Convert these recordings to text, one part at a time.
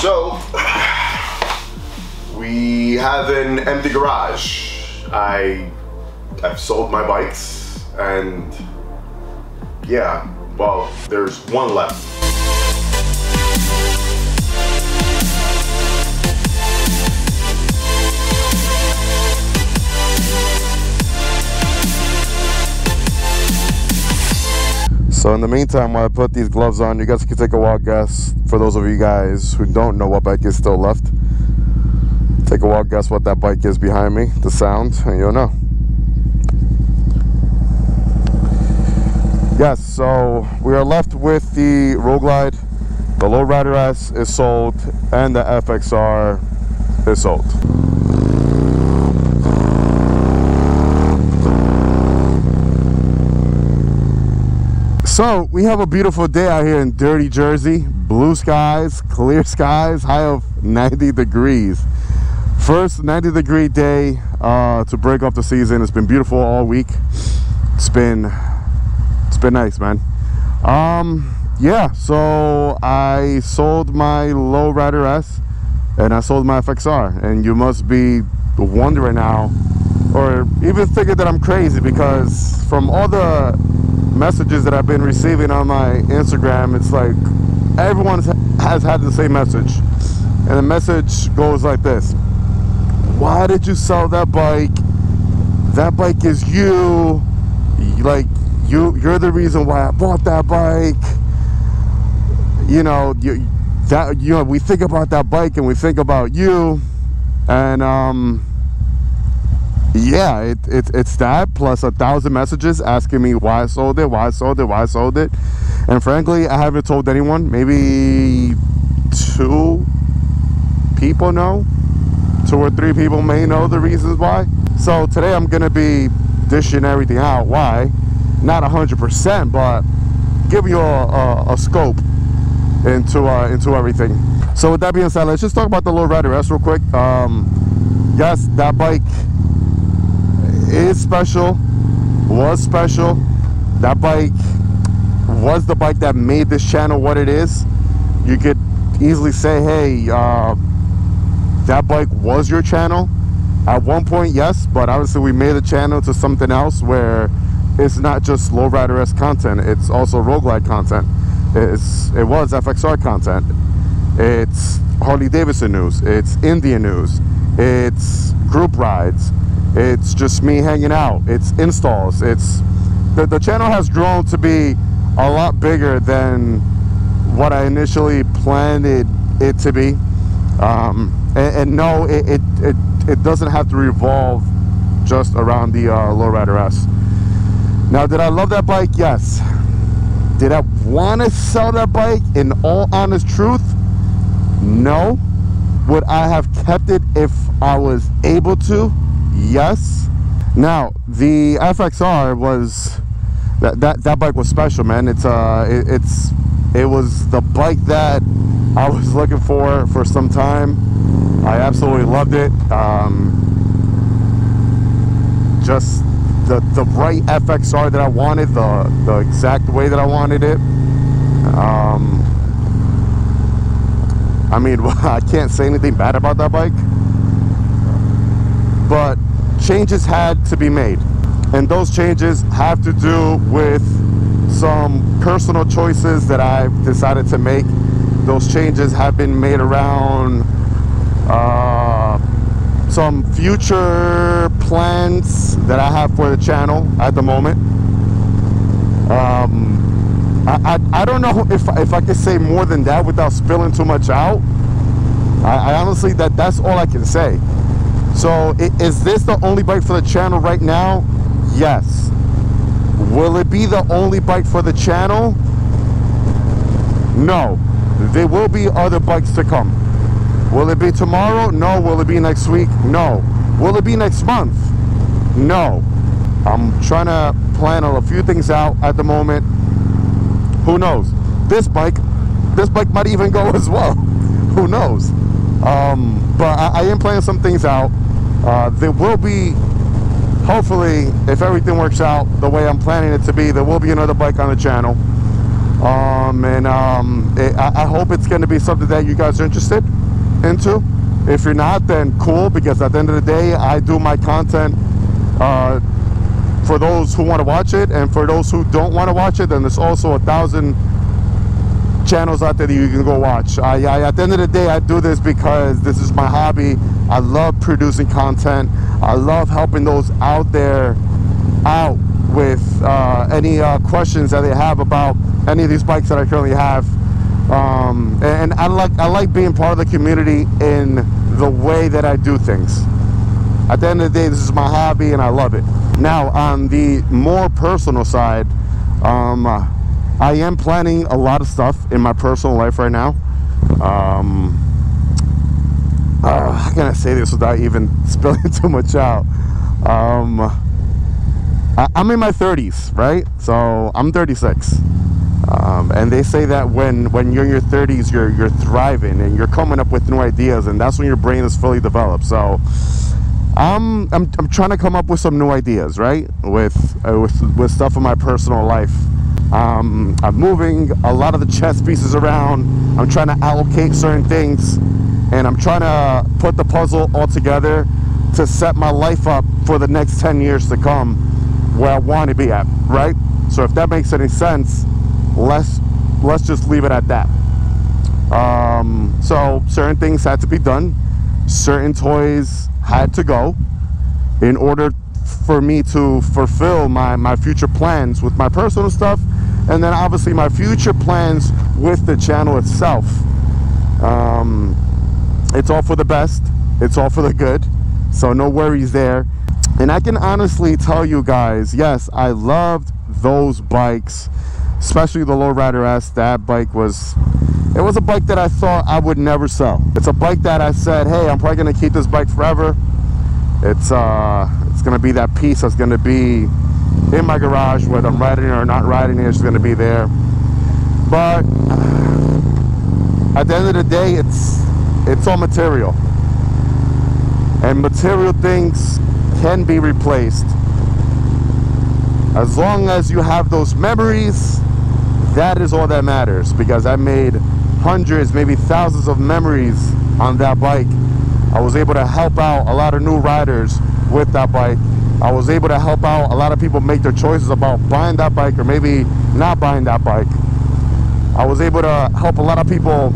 So, we have an empty garage. I, I've sold my bikes and yeah, well, there's one left. So in the meantime, while I put these gloves on, you guys can take a wild guess. For those of you guys who don't know what bike is still left, take a wild guess what that bike is behind me, the sound, and you'll know. Yes, so we are left with the Road Glide, the Lowrider S is sold, and the FXR is sold. So we have a beautiful day out here in dirty Jersey. Blue skies, clear skies, high of 90 degrees. First 90 degree day uh, to break off the season. It's been beautiful all week. It's been it's been nice, man. Um, yeah, so I sold my Lowrider S and I sold my FXR. And you must be wondering now, or even thinking that I'm crazy because from all the messages that I've been receiving on my Instagram, it's like everyone has had the same message. And the message goes like this Why did you sell that bike? That bike is you. Like, you, you're the reason why I bought that bike. You know, you, that, you know, we think about that bike and we think about you. And, um, yeah it, it, it's that plus a thousand messages asking me why i sold it why i sold it why i sold it. And frankly i haven't told anyone. Maybe two people know. Two or three people may know the reasons why. So today i'm gonna be dishing everything out. Why? Not 100% but give you a, a, a scope into uh, into everything. So with that being said let's just talk about the Lowrider S real quick. Um, yes that bike is special, was special. That bike was the bike that made this channel what it is. You could easily say, hey, uh, that bike was your channel. At one point, yes, but obviously we made the channel to something else where it's not just Lowrider S content, it's also Road Glide content. It's, it was FXR content. It's Harley Davidson news. It's Indian news. It's group rides it's just me hanging out. It's installs. It's the, the channel has grown to be a lot bigger than what I initially planned it, it to be. Um, and, and, no it, it, it, it, doesn't have to revolve just around the uh, lowrider S. Now did I love that bike? Yes. Did I want to sell that bike? In all honest truth no. Would I have kept it if I was able to yes. Now the fxr was that that, that bike was special man. It's uh it, it's it was the bike that i was looking for for some time. I absolutely loved it. Um just the the right fxr that i wanted the the exact way that i wanted it. Um i mean i can't say anything bad about that bike. But changes had to be made. And those changes have to do with some personal choices that I've decided to make. Those changes have been made around uh, some future plans that I have for the channel at the moment. Um, I, I, I, don't know if, if I can say more than that without spilling too much out. I, I honestly, that that's all I can say. So is this the only bike for the channel right now? Yes. Will it be the only bike for the channel? No. There will be other bikes to come. Will it be tomorrow? No. Will it be next week? No. Will it be next month? No. I'm trying to plan a few things out at the moment. Who knows? This bike, this bike might even go as well. Who knows? Um, but I, I am planning some things out. Uh, there will be, hopefully, if everything works out the way I'm planning it to be, there will be another bike on the channel. Um, and um, it, I, I hope it's going to be something that you guys are interested into. If you're not, then cool, because at the end of the day, I do my content uh, for those who want to watch it, and for those who don't want to watch it, then there's also a thousand channels out there that you can go watch. I, I, at the end of the day, I do this because this is my hobby. I love producing content. I love helping those out there out with uh, any uh, questions that they have about any of these bikes that I currently have. Um, and, I like I like being part of the community in the way that I do things. At the end of the day, this is my hobby and I love it. Now, on the more personal side, um, I am planning a lot of stuff in my personal life right now. Um, uh, how can I say this without even spilling too much out? Um, I, am in my 30s, right? So I'm 36. Um, and they say that when, when you're in your 30s, you're, you're thriving and you're coming up with new ideas, and that's when your brain is fully developed. So I'm, I'm, I'm trying to come up with some new ideas, right? With, uh, with, with stuff in my personal life. Um, I'm moving a lot of the chess pieces around. I'm trying to allocate certain things, and I'm trying to put the puzzle all together to set my life up for the next 10 years to come where I want to be at, right? So if that makes any sense, let's let's just leave it at that. Um, so certain things had to be done, certain toys had to go in order for me to fulfill my, my future plans with my personal stuff and then obviously my future plans with the channel itself. Um, it's all for the best, it's all for the good, so no worries there. And I can honestly tell you guys, yes, I loved those bikes, especially the Lowrider S. That bike was, it was a bike that I thought I would never sell. It's a bike that I said, hey, I'm probably gonna keep this bike forever. It's uh, it's gonna be that piece that's gonna be in my garage, whether I'm riding it or not riding it, it's gonna be there. But at the end of the day, it's it's all material, and material things can be replaced. As long as you have those memories, that is all that matters because I made hundreds, maybe thousands of memories on that bike. I was able to help out a lot of new riders with that bike. I was able to help out a lot of people make their choices about buying that bike or maybe not buying that bike. I was able to help a lot of people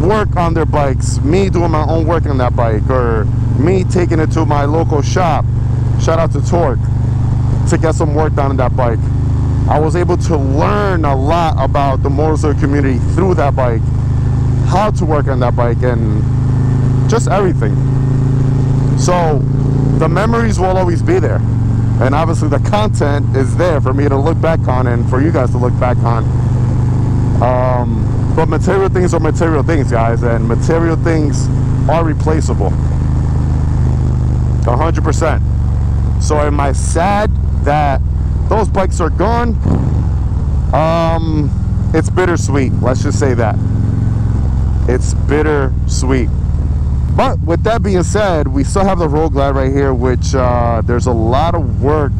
work on their bikes, me doing my own work on that bike, or me taking it to my local shop, shout out to Torque, to get some work done on that bike. I was able to learn a lot about the motorcycle community through that bike, how to work on that bike, and just everything. So the memories will always be there. And obviously the content is there for me to look back on and for you guys to look back on. Um, but material things are material things, guys, and material things are replaceable. 100%. So am I sad that those bikes are gone? Um, it's bittersweet. Let's just say that. It's bittersweet. But with that being said, we still have the Road Glide right here, which uh, there's a lot of work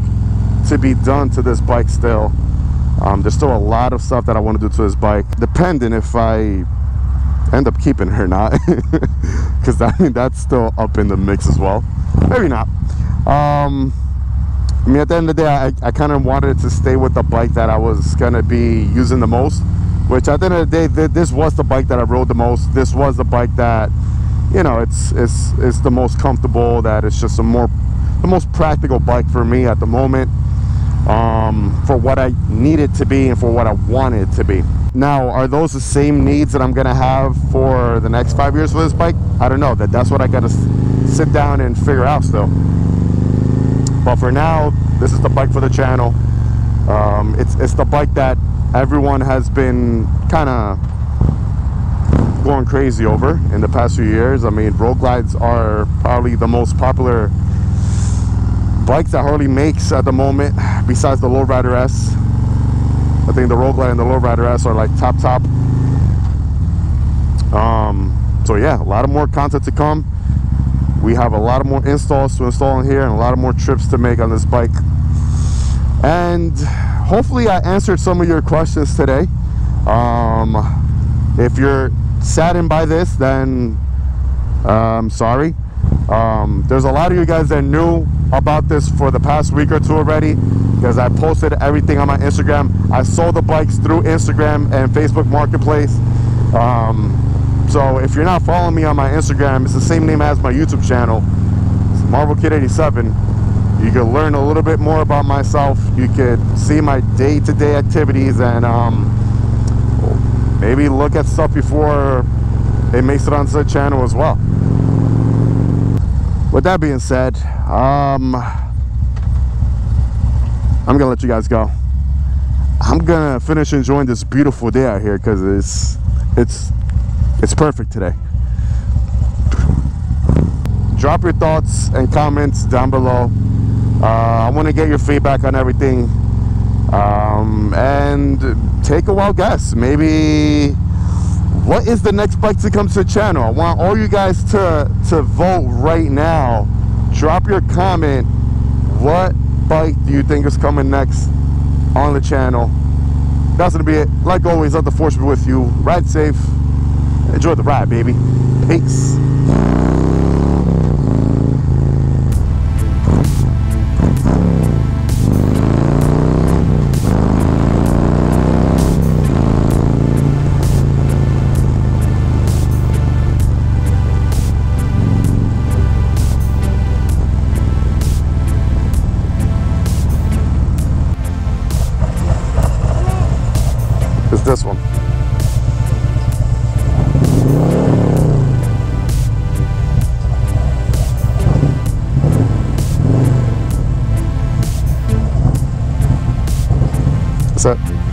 to be done to this bike still. Um, there's still a lot of stuff that I want to do to this bike, depending if I end up keeping her or not. Because I mean, that's still up in the mix as well. Maybe not. Um, I mean, at the end of the day, I, I kind of wanted to stay with the bike that I was going to be using the most. Which at the end of the day, th this was the bike that I rode the most. This was the bike that, you know, it's, it's, it's the most comfortable, that it's just a more, the most practical bike for me at the moment um, for what I need it to be and for what I want it to be. Now, are those the same needs that I'm gonna have for the next five years for this bike? I don't know. That that's what I gotta sit down and figure out still. But for now, this is the bike for the channel. Um, it's it's the bike that everyone has been kind of going crazy over in the past few years. I mean, road glides are probably the most popular bikes that Harley makes at the moment, besides the Lowrider S. I think the Road Glide and the Lowrider S are like top top. Um, so yeah, a lot of more content to come. We have a lot of more installs to install in here and a lot of more trips to make on this bike. And hopefully I answered some of your questions today. Um, if you're saddened by this, then I'm sorry. Um, there's a lot of you guys that knew about this for the past week or two already because I posted everything on my Instagram. I sold the bikes through Instagram and Facebook Marketplace. Um, so if you're not following me on my Instagram, it's the same name as my YouTube channel. Marvel Kid 87. You can learn a little bit more about myself. You could see my day-to-day -day activities and um, maybe look at stuff before it makes it onto the channel as well with that being said um i'm gonna let you guys go. I'm gonna finish enjoying this beautiful day out here because it's it's it's perfect today. Drop your thoughts and comments down below. Uh, i want to get your feedback on everything. Um, and take a wild guess. Maybe what is the next bike to come to the channel? I want all you guys to to vote right now. Drop your comment. What bike do you think is coming next on the channel? That's gonna be it. Like always let the force be with you. Ride safe. Enjoy the ride baby. Peace What's that?